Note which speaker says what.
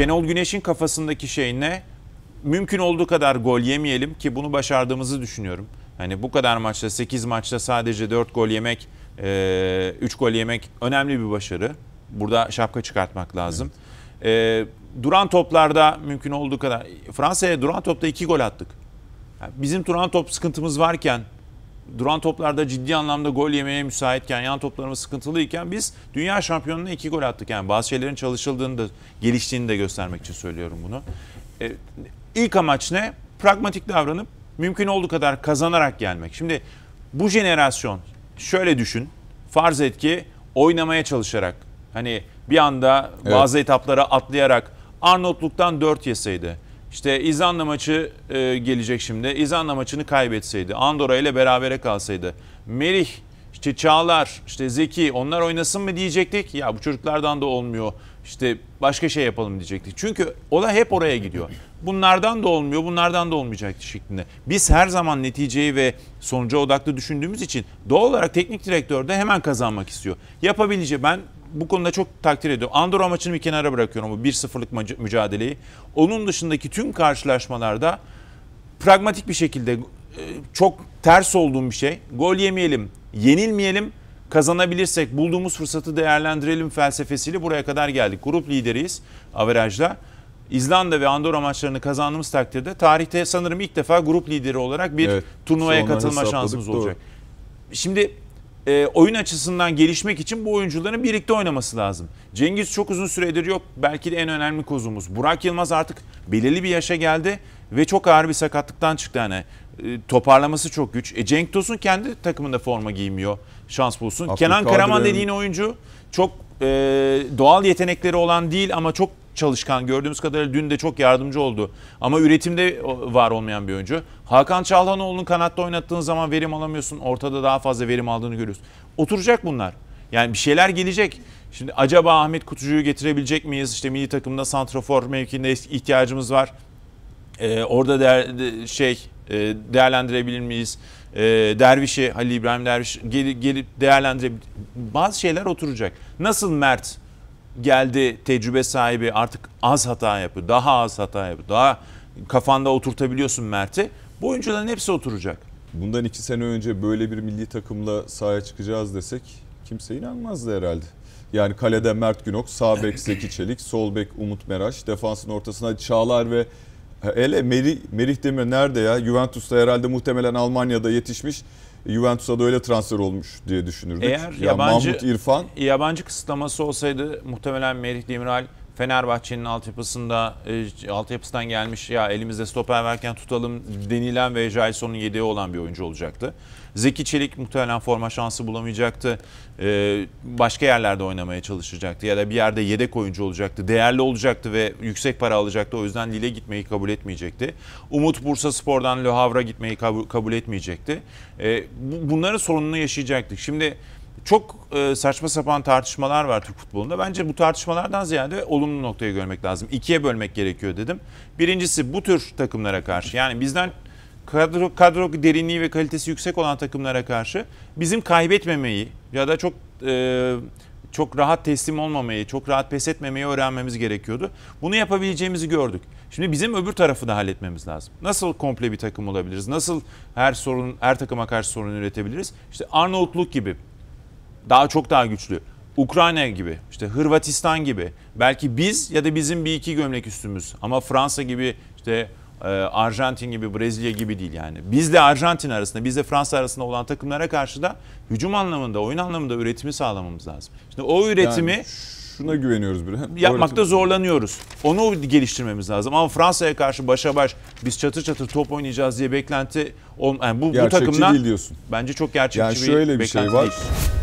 Speaker 1: Şenol Güneş'in kafasındaki şey ne? Mümkün olduğu kadar gol yemeyelim ki bunu başardığımızı düşünüyorum. Hani bu kadar maçta 8 maçta sadece 4 gol yemek, 3 gol yemek önemli bir başarı. Burada şapka çıkartmak lazım. Evet. Duran toplarda mümkün olduğu kadar Fransa'ya duran topta 2 gol attık. Bizim duran top sıkıntımız varken duran toplarda ciddi anlamda gol yemeye müsaitken, yan toplarımız sıkıntılıyken biz dünya şampiyonuna iki gol attık. Yani bazı şeylerin çalışıldığını da, geliştiğini de göstermek için söylüyorum bunu. Ee, ilk amaç ne? Pragmatik davranıp mümkün olduğu kadar kazanarak gelmek. Şimdi bu jenerasyon şöyle düşün. Farz et ki oynamaya çalışarak hani bir anda bazı evet. etaplara atlayarak Arnavutluk'tan 4 yeseydi işte İzlanda maçı e, gelecek şimdi. İzlanda maçını kaybetseydi, Andorra ile berabere kalsaydı, Merih, işte Çağlar, işte Zeki onlar oynasın mı diyecektik. Ya bu çocuklardan da olmuyor. İşte başka şey yapalım diyecektik. Çünkü olay hep oraya gidiyor. Bunlardan da olmuyor, bunlardan da olmayacak şeklinde. Biz her zaman neticeyi ve sonuca odaklı düşündüğümüz için doğal olarak teknik direktör de hemen kazanmak istiyor. Yapabileceği ben bu konuda çok takdir ediyorum. Andorra maçını bir kenara bırakıyorum bu 1-0'lık mücadeleyi. Onun dışındaki tüm karşılaşmalarda pragmatik bir şekilde e, çok ters olduğum bir şey. Gol yemeyelim, yenilmeyelim, kazanabilirsek bulduğumuz fırsatı değerlendirelim felsefesiyle buraya kadar geldik. Grup lideriyiz averajda. İzlanda ve Andorra maçlarını kazandığımız takdirde tarihte sanırım ilk defa grup lideri olarak bir evet, turnuvaya katılma şansımız doğru. olacak. Şimdi e, oyun açısından gelişmek için bu oyuncuların birlikte oynaması lazım. Cengiz çok uzun süredir yok. Belki de en önemli kozumuz. Burak Yılmaz artık belirli bir yaşa geldi ve çok ağır bir sakatlıktan çıktı. Yani e, toparlaması çok güç. E, Cenk Tosun kendi takımında forma giymiyor. Şans bulsun. Abdülkadir Kenan Karaman dediğin oyuncu çok e, doğal yetenekleri olan değil ama çok çalışkan. Gördüğümüz kadarıyla dün de çok yardımcı oldu. Ama üretimde var olmayan bir oyuncu. Hakan Çalhanoğlu'nun kanatta oynattığın zaman verim alamıyorsun. Ortada daha fazla verim aldığını görüyorsun. Oturacak bunlar. Yani bir şeyler gelecek. Şimdi acaba Ahmet Kutucu'yu getirebilecek miyiz? İşte milli takımda santrafor mevkinde ihtiyacımız var. Ee, orada değer, şey e, değerlendirebilir miyiz? Ee, Derviş'i, Halil İbrahim Derviş gelip, gelip değerlendirebilir. Bazı şeyler oturacak. Nasıl Mert geldi tecrübe sahibi artık az hata yapıyor. Daha az hata yapıyor. Daha kafanda oturtabiliyorsun Mert'i. Bu oyuncuların hepsi oturacak.
Speaker 2: Bundan iki sene önce böyle bir milli takımla sahaya çıkacağız desek kimse inanmazdı herhalde. Yani kalede Mert Günok, sağ bek Zeki Çelik, sol bek Umut Meraş, defansın ortasına Çağlar ve hele Merih, Merih Demir nerede ya? Juventus'ta herhalde muhtemelen Almanya'da yetişmiş. Juventus'a da öyle transfer olmuş diye düşünürdük.
Speaker 1: Eğer ya yabancı, Mahmut İrfan yabancı kısıtlaması olsaydı muhtemelen Merih Demiral Fenerbahçe'nin altyapısında e, altyapısından gelmiş ya elimizde stoper verken tutalım denilen ve Jailson'un yedeği olan bir oyuncu olacaktı. Zeki Çelik muhtemelen forma şansı bulamayacaktı. Ee, başka yerlerde oynamaya çalışacaktı ya da bir yerde yedek oyuncu olacaktı. Değerli olacaktı ve yüksek para alacaktı. O yüzden Lille gitmeyi kabul etmeyecekti. Umut Bursa Spor'dan Le Havre'a gitmeyi kabul, etmeyecekti. Ee, bunların sorununu yaşayacaktık. Şimdi çok e, saçma sapan tartışmalar var Türk futbolunda. Bence bu tartışmalardan ziyade olumlu noktayı görmek lazım. İkiye bölmek gerekiyor dedim. Birincisi bu tür takımlara karşı yani bizden kadro, kadro derinliği ve kalitesi yüksek olan takımlara karşı bizim kaybetmemeyi ya da çok e, çok rahat teslim olmamayı, çok rahat pes etmemeyi öğrenmemiz gerekiyordu. Bunu yapabileceğimizi gördük. Şimdi bizim öbür tarafı da halletmemiz lazım. Nasıl komple bir takım olabiliriz? Nasıl her sorun, her takıma karşı sorun üretebiliriz? İşte Arnavutluk gibi daha çok daha güçlü. Ukrayna gibi, işte Hırvatistan gibi. Belki biz ya da bizim bir iki gömlek üstümüz. Ama Fransa gibi, işte e, Arjantin gibi, Brezilya gibi değil yani. Bizle Arjantin arasında, bizle Fransa arasında olan takımlara karşı da hücum anlamında, oyun anlamında üretimi sağlamamız lazım. Şimdi o üretimi yani
Speaker 2: şuna güveniyoruz bir.
Speaker 1: Yapmakta zorlanıyoruz. Onu geliştirmemiz lazım. Ama Fransa'ya karşı başa baş biz çatır çatır top oynayacağız diye beklenti yani bu, bu takımdan
Speaker 2: değil diyorsun.
Speaker 1: Bence çok gerçekçi
Speaker 2: yani şöyle bir, bir şey var. Değil.